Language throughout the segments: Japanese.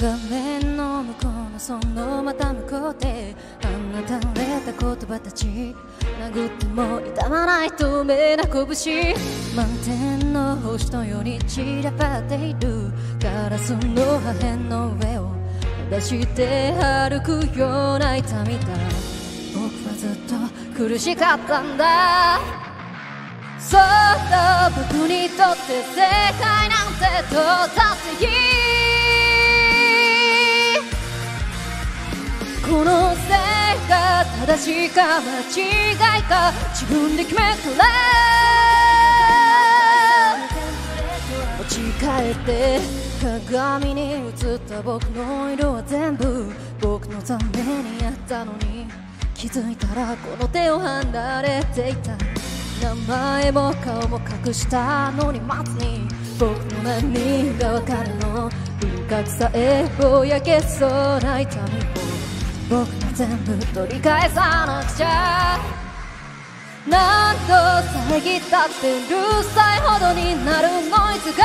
画面の向こうのそのまた向こうで放たれた言葉たち殴っても痛まない透明な拳。満天の星のように散らばっているガラスの破片の上を出して歩くような痛みだ僕はずっと苦しかったんだ。そっと僕にとって世界なんて遠ざっていい。正しいか間違いか自分で決めたら持ち帰って鏡に映った僕の色は全部僕のためにやったのに気づいたらこの手を離れていた。名前も顔も隠したのに待つに僕の何がわかるの？輪郭さえぼやけそうな痛み。僕が全部取り返さなくちゃ何度遮ったってうるさいほどになるノイズが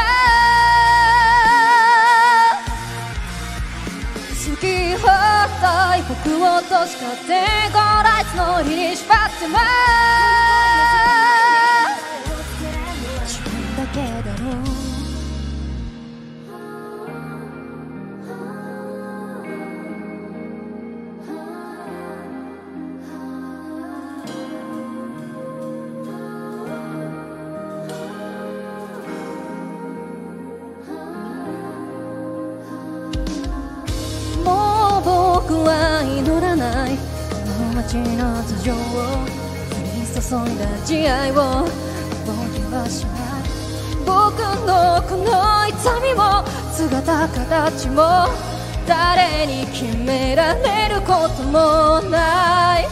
好き放題僕をとしかてゴーライツの日の街の頭上を降り注いだ慈愛を覚えはしない。僕のこの痛みも姿形も誰に決められることもない。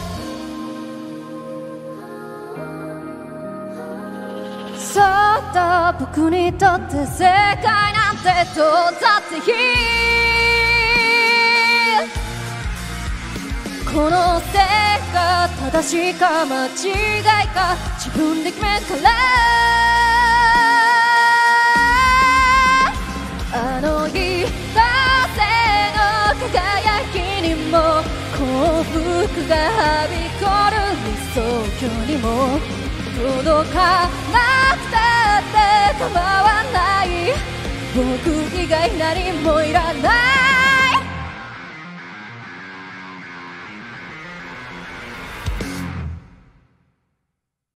そうだ僕にとって世界なんてどうだっていい正しいか間違いか自分で決めたら。あの日風の輝きにも幸福がはびこる。理想郷にも届かなくたって構わない。僕以外何もいらない。